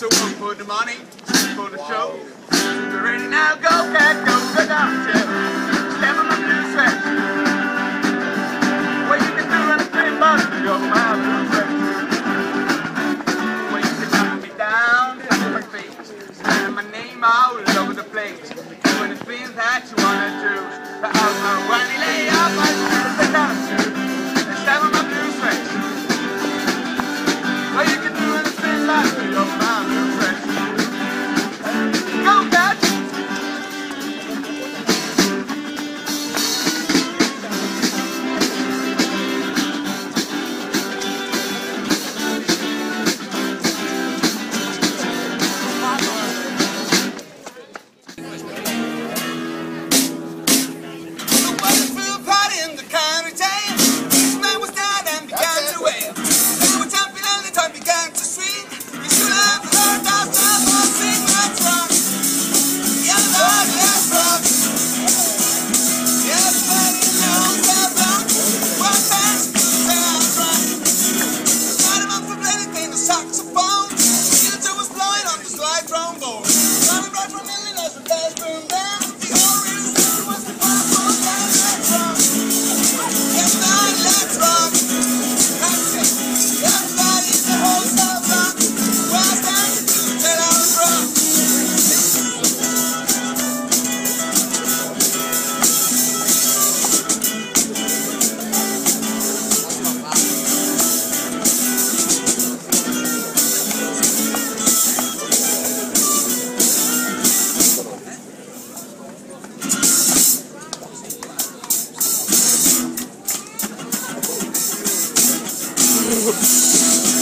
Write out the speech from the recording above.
So one for the money, two for the show. We're ready now, go, cat, go, go sweat. What you do a. Well, you knock me down, my name all over the place. The things that you wanna do. But I'm gonna run lay up, I should have Oops.